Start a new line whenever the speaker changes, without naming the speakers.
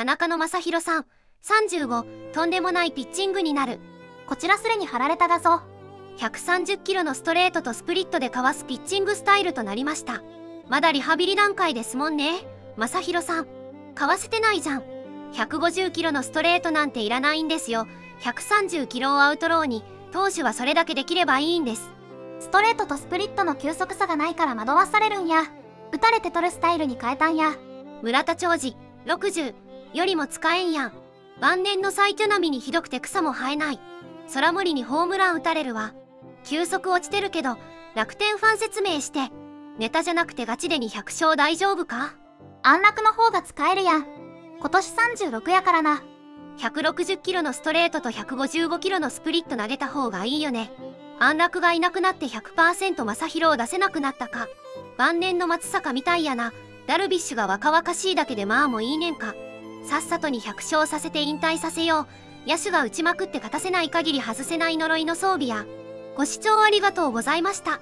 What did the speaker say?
田中の正宏さん。35とんでもないピッチングになる。
こちらすれに貼られた画像。
130キロのストレートとスプリットでかわすピッチングスタイルとなりました。まだリハビリ段階ですもんね。正宏さんかわせてないじゃん。150キロのストレートなんていらないんですよ。130キロをアウトローに投手はそれだけできればいいんです。
ストレートとスプリットの球速差がないから惑わされるんや。打たれて取るスタイルに変えたんや。
村田長治60よりも使えんやん。晩年の最巨並みにひどくて草も生えない。空無理にホームラン打たれるわ。球速落ちてるけど楽天ファン説明して。ネタじゃなくてガチで200勝大丈夫か？
安楽の方が使えるやん。今年36やからな。
160キロのストレートと155キロのスプリット投げた方がいいよね。安楽がいなくなって100%正宏を出せなくなったか。晩年の松坂みたいやな。ダルビッシュが若々しいだけでまあもういいねんかさっさとに100勝させて引退させよう。野手が打ちまくって勝たせない限り外せない呪いの装備やご視聴ありがとうございました。